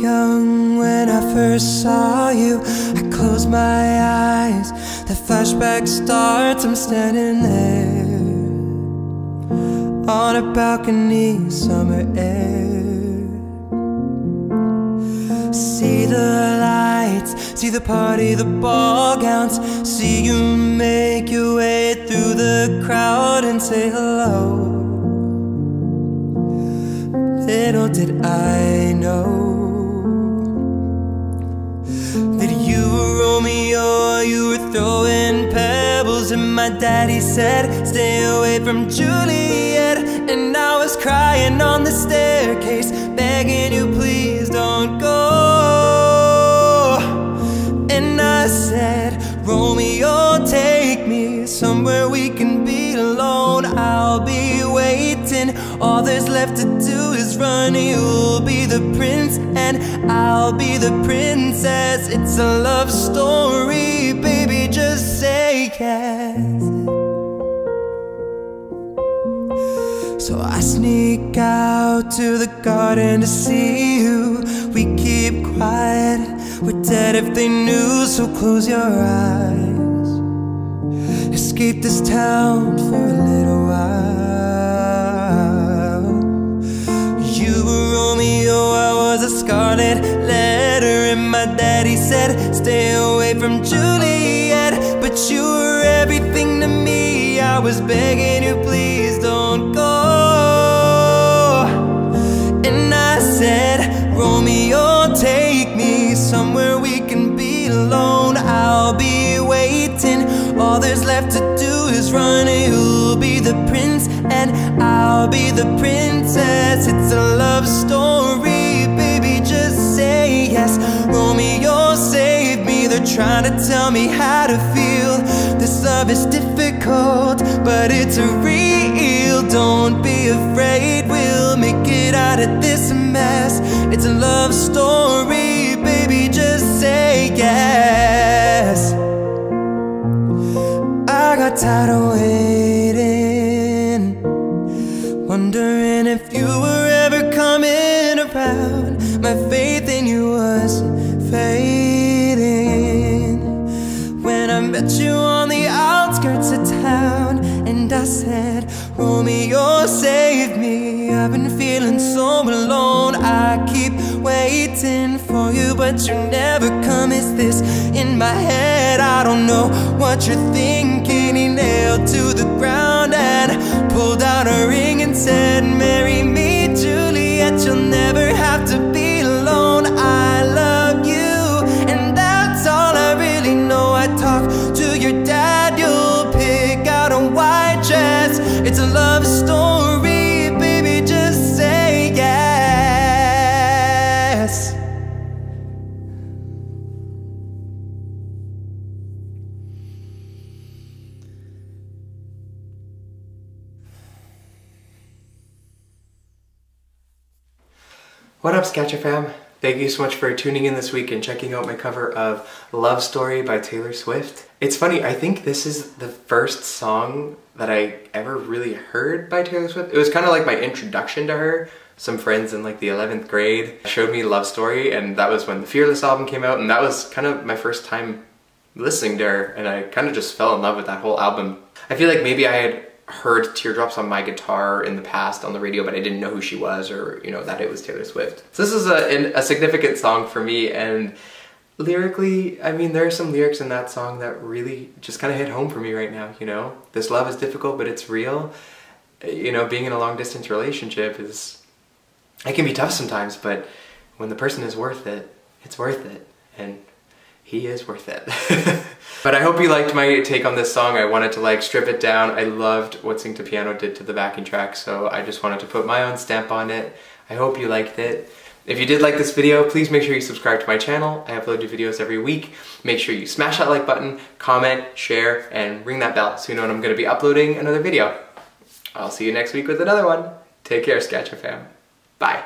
Young when I first saw you. I close my eyes, the flashback starts. I'm standing there on a balcony, summer air. See the lights, see the party, the ball gowns. See you make your way through the crowd and say hello. Little did I my daddy said, Stay away from Juliet. And I was crying on the staircase, begging you, please don't go. And I said, Romeo, take me somewhere we can be alone. I'll be waiting. All there's left to do is run. Be the prince, and I'll be the princess. It's a love story, baby. Just say yes. So I sneak out to the garden to see you. We keep quiet, we're dead if they knew. So close your eyes. Escape this town for a little while. Daddy said, Stay away from Juliet. But you were everything to me. I was begging you, please don't go. And I said, Romeo, take me somewhere we can be alone. I'll be waiting. All there's left to do is run. You'll be the prince, and I'll be the princess. It's a love story, baby. Just say yes. Trying to tell me how to feel. This love is difficult, but it's a real. Don't be afraid, we'll make it out of this mess. It's a love story, baby. Just say yes. I got tired of waiting, wondering if you were ever coming around. My faith met you on the outskirts of town, and I said, Romeo, save me. I've been feeling so alone. I keep waiting for you, but you never come. Is this in my head? I don't know what you're thinking. He nailed to the ground and pulled out a ring and said, Marry What up, Scaccia fam? Thank you so much for tuning in this week and checking out my cover of Love Story by Taylor Swift. It's funny, I think this is the first song that I ever really heard by Taylor Swift. It was kind of like my introduction to her. Some friends in like the 11th grade showed me Love Story and that was when the Fearless album came out and that was kind of my first time listening to her and I kind of just fell in love with that whole album. I feel like maybe I had heard Teardrops on My Guitar in the past on the radio, but I didn't know who she was or, you know, that it was Taylor Swift. So this is a, a significant song for me and lyrically, I mean, there are some lyrics in that song that really just kind of hit home for me right now, you know? This love is difficult, but it's real. You know, being in a long distance relationship is, it can be tough sometimes, but when the person is worth it, it's worth it. And he is worth it. but I hope you liked my take on this song. I wanted to like strip it down. I loved what Sing2Piano did to the backing track, so I just wanted to put my own stamp on it. I hope you liked it. If you did like this video, please make sure you subscribe to my channel. I upload new videos every week. Make sure you smash that like button, comment, share, and ring that bell so you know when I'm gonna be uploading another video. I'll see you next week with another one. Take care, Scaccia fam. Bye.